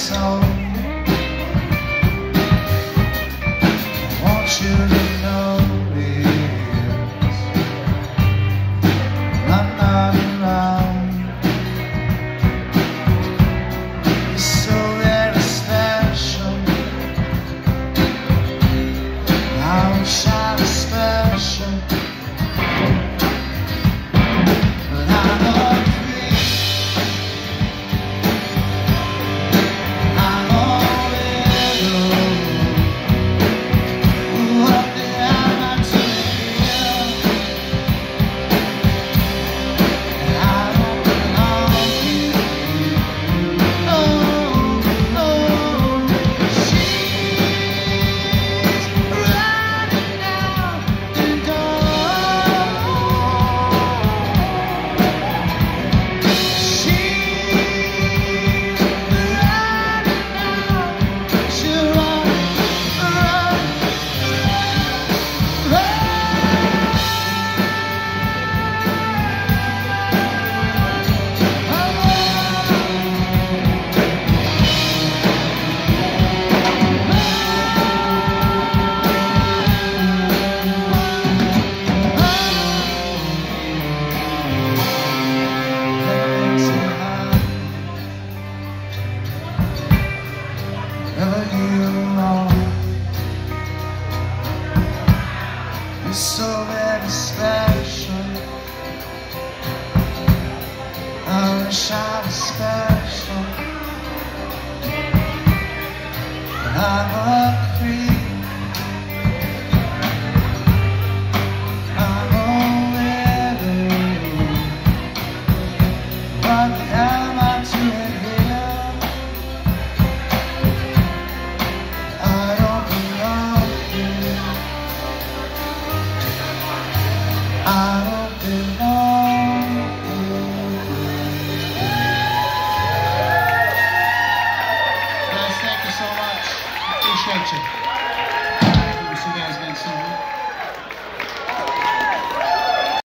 so You know you're so very special. I'm I special. I Change.